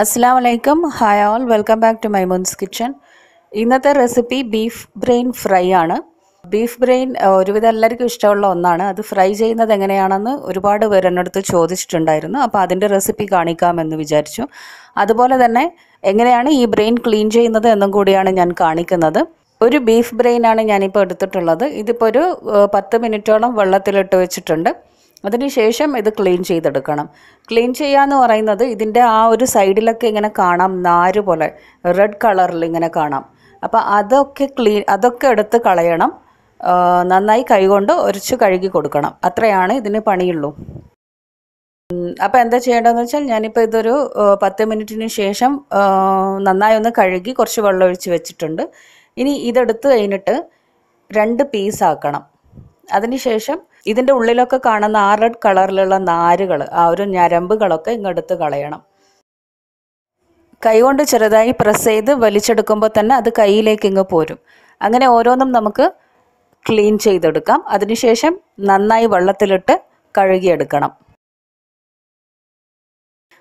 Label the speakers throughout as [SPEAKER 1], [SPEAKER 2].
[SPEAKER 1] അസ്സാം വലൈക്കും hi all welcome back to Maimoon's kitchen ഇന്നത്തെ റെസിപ്പി ബീഫ് ബ്രെയിൻ ഫ്രൈ ആണ്. ബീഫ് ബ്രെയിൻ ഒരുവിധം എല്ലാവർക്കും ഇഷ്ടമുള്ള ഒന്നാണ്. അത് ഫ്രൈ ചെയ്യുന്നത് എങ്ങനെയാണെന്ന് ഒരുപാട് പേര് എന്നടുത്ത് ചോദിച്ചിട്ടുണ്ടായിരുന്നു. അപ്പോൾ അതിന്റെ റെസിപ്പി കാണിക്കാമെന്ന് വിചാരിച്ചു. അതുപോലെ തന്നെ എങ്ങനെയാണ് ഈ ബ്രെയിൻ ക്ലീൻ ചെയ്യുന്നത് എന്നും കൂടിയാണ് ഞാൻ കാണിക്കുന്നത്. ഒരു ബീഫ് ബ്രെയിൻ ആണ് ഞാനിപ്പോൾ എടുത്തിട്ടുള്ളത്. ഇതിപ്പോൾ ഒരു പത്ത് മിനിറ്റോളം വെള്ളത്തിലിട്ട് വെച്ചിട്ടുണ്ട്. അതിനുശേഷം ഇത് ക്ലീൻ ചെയ്തെടുക്കണം. ക്ലീൻ ചെയ്യാന്ന് പറയുന്നത് ഇതിന്റെ ആ ഒരു സൈഡിലൊക്കെ ഇങ്ങനെ കാണാം നാര് പോലെ റെഡ് കളറിൽ ഇങ്ങനെ കാണാം. അപ്പോൾ അതൊക്കെ ക്ലീൻ അതൊക്കെ എടുത്ത് കളയണം. നന്നായി കൈകൊണ്ട് ഒരച്ച് കഴുകി കൊടുക്കണം. അത്രയാണ് ഇതിന് പണിയുള്ളൂ. അപ്പോൾ എന്താ ചെയ്യേണ്ടതെന്ന് വെച്ചാൽ ഞാനിപ്പോൾ ഇതൊരു പത്ത് മിനിറ്റിന് ശേഷം നന്നായി ഒന്ന് കഴുകി കുറച്ച് വെള്ളം ഒഴിച്ച് വെച്ചിട്ടുണ്ട്. ഇനി ഇതെടുത്ത് കഴിഞ്ഞിട്ട് രണ്ട് പീസ് ആക്കണം. അതിനുശേഷം ഇതിന്റെ ഉള്ളിലൊക്കെ കാണുന്ന ആ റെഡ് കളറിലുള്ള നാരുകൾ ആ ഒരു ഞരമ്പുകളൊക്കെ ഇങ്ങെടുത്ത് കളയണം. കൈകൊണ്ട് ചെറുതായി പ്രസ് ചെയ്ത് വലിച്ചെടുക്കുമ്പോൾ തന്നെ അത് കയ്യിലേക്ക് ഇങ്ങ് പോരും. അങ്ങനെ ഓരോന്നും നമുക്ക് ക്ലീൻ ചെയ്തെടുക്കാം. അതിനുശേഷം നന്നായി വെള്ളത്തിലിട്ട് കഴുകിയെടുക്കണം.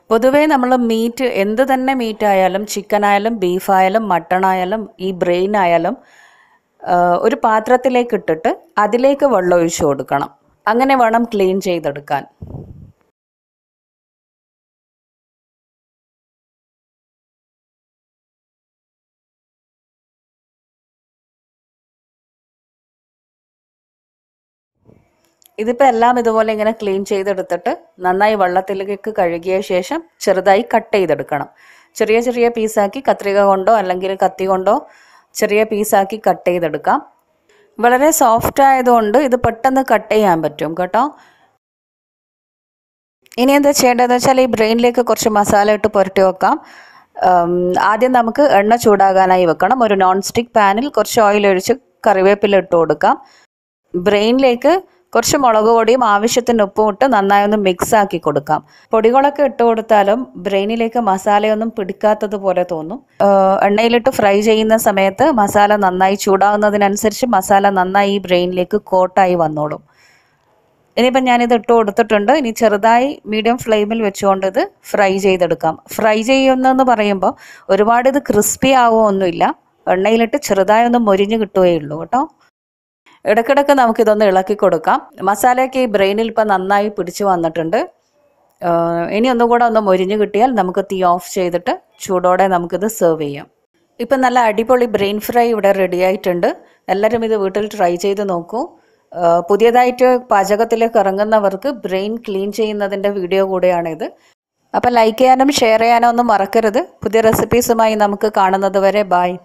[SPEAKER 1] പൊതുവേ നമ്മൾ മീറ്റ് എന്ത് തന്നെ മീറ്റ് ആയാലും ചിക്കൻ ആയാലും ബീഫ് ആയാലും മട്ടൺ ആയാലും ഈ ബ്രെയിൻ ആയാലും ഒരു പാത്രത്തിലേക്ക് ഇട്ടിട്ട് അതിലേക്ക് വെള്ളം ഒഴിച്ചു കൊടുക്കണം. അങ്ങനെ വേണം ക്ലീൻ ചെയ്തെടുക്കാൻ. ഇതിപ്പോൾ എല്ലാം ഇതുപോലെ ഇങ്ങനെ ക്ലീൻ ചെയ്തെടുത്തിട്ട് നന്നായി വെള്ളത്തിലേക്ക് കഴുകിയ ശേഷം ചെറുതായി കട്ട് ചെയ്തെടുക്കണം. ചെറിയ ചെറിയ പീസാക്കി കത്രിക കൊണ്ടോ അല്ലെങ്കിൽ കത്തി കൊണ്ടോ ചെറിയ പീസാക്കി കട്ട് ചെയ്തെടുക്കാം. വളരെ സോഫ്റ്റ് ആയതുകൊണ്ട് ഇത് പെട്ടെന്ന് കട്ട് ചെയ്യാൻ പറ്റും കേട്ടോ. ഇനി എന്താ ചെയ്യേണ്ടതെന്ന് വെച്ചാൽ ഈ ബ്രെയിനിലേക്ക് കുറച്ച് മസാല ഇട്ട് പുരട്ടി വെക്കാം. ആദ്യം നമുക്ക് എണ്ണ ചൂടാകാനായി വെക്കണം. ഒരു നോൺ സ്റ്റിക്ക് പാനിൽ കുറച്ച് ഓയിൽ ഒഴിച്ച് കറിവേപ്പില ഇട്ട് കൊടുക്കാം. ബ്രെയിനിലേക്ക് കുറച്ച് മുളക് പൊടിയും ആവശ്യത്തിന് ഉപ്പും ഇട്ട് നന്നായി ഒന്ന് മിക്സ് ആക്കി കൊടുക്കാം. പൊടികളൊക്കെ ഇട്ട് കൊടുത്താലും ബ്രെയിനിലേക്ക് മസാലയൊന്നും പിടിക്കാത്തത് പോലെ തോന്നും എണ്ണയിലിട്ട് ഫ്രൈ ചെയ്യുന്ന സമയത്ത് മസാല നന്നായി ചൂടാകുന്നതിനനുസരിച്ച് മസാല നന്നായി ഈ ബ്രെയിനിലേക്ക് കോട്ടായി വന്നോളും. ഇനിയിപ്പം ഞാനിത് ഇട്ട് കൊടുത്തിട്ടുണ്ട്. ഇനി ചെറുതായി മീഡിയം ഫ്ലെയിമിൽ വെച്ചുകൊണ്ട് ഇത് ഫ്രൈ ചെയ്തെടുക്കാം. ഫ്രൈ ചെയ്യുന്നതെന്ന് പറയുമ്പോൾ ഒരുപാട് ഇത് ക്രിസ്പി ആവുമൊന്നുമില്ല എണ്ണയിലിട്ട് ചെറുതായി ഒന്ന് മൊരിഞ്ഞ് കിട്ടുകയുള്ളൂ കേട്ടോ. ഇടയ്ക്കിടയ്ക്ക് നമുക്കിതൊന്ന് ഇളക്കി കൊടുക്കാം. മസാലയൊക്കെ ഈ ബ്രെയിനിൽ ഇപ്പം നന്നായി പിടിച്ചു വന്നിട്ടുണ്ട്. ഇനി ഒന്നും കൂടെ ഒന്ന് മൊരിഞ്ഞു കിട്ടിയാൽ നമുക്ക് തീ ഓഫ് ചെയ്തിട്ട് ചൂടോടെ നമുക്കിത് സെർവ് ചെയ്യാം. ഇപ്പം നല്ല അടിപൊളി ബ്രെയിൻ ഫ്രൈ ഇവിടെ റെഡി ആയിട്ടുണ്ട്. എല്ലാവരും ഇത് വീട്ടിൽ ട്രൈ ചെയ്ത് നോക്കൂ. പുതിയതായിട്ട് പാചകത്തിലേക്ക് ഇറങ്ങുന്നവർക്ക് ബ്രെയിൻ ക്ലീൻ ചെയ്യുന്നതിന്റെ വീഡിയോ കൂടെയാണിത്. അപ്പം ലൈക്ക് ചെയ്യാനും ഷെയർ ചെയ്യാനും ഒന്നും മറക്കരുത്. പുതിയ റെസിപ്പീസുമായി നമുക്ക് കാണുന്നത് വരെ ബായ്